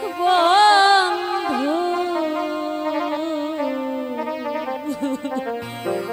수방도 아, 네.